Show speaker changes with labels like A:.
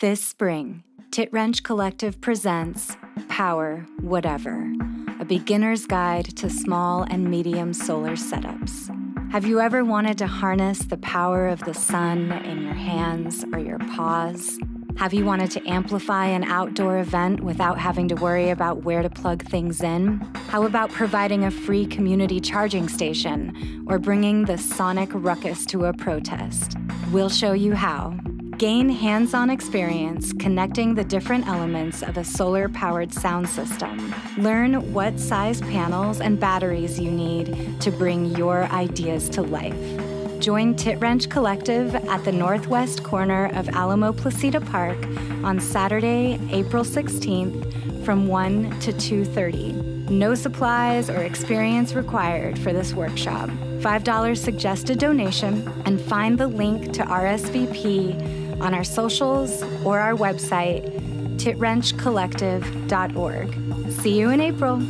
A: This spring, Titwrench Collective presents Power Whatever, a beginner's guide to small and medium solar setups. Have you ever wanted to harness the power of the sun in your hands or your paws? Have you wanted to amplify an outdoor event without having to worry about where to plug things in? How about providing a free community charging station or bringing the sonic ruckus to a protest? We'll show you how. Gain hands on experience connecting the different elements of a solar powered sound system. Learn what size panels and batteries you need to bring your ideas to life. Join Titwrench Collective at the northwest corner of Alamo Placita Park on Saturday, April 16th from 1 to 2:30. No supplies or experience required for this workshop. $5 suggested donation and find the link to RSVP on our socials or our website titwrenchcollective.org. See you in April.